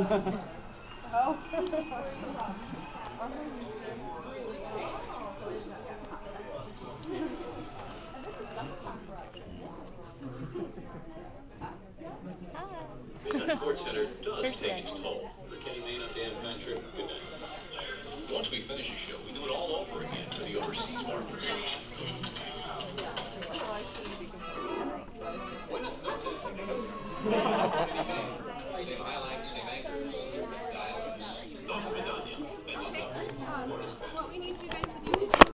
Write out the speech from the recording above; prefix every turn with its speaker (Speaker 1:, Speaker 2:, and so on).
Speaker 1: Midnight Sports Center does take its toll. For Kenny Mayne, I'm Dan Patrick. Good night. Once we finish a show, we do it all over again for the overseas markets. Buenas noches, amigos. What we need to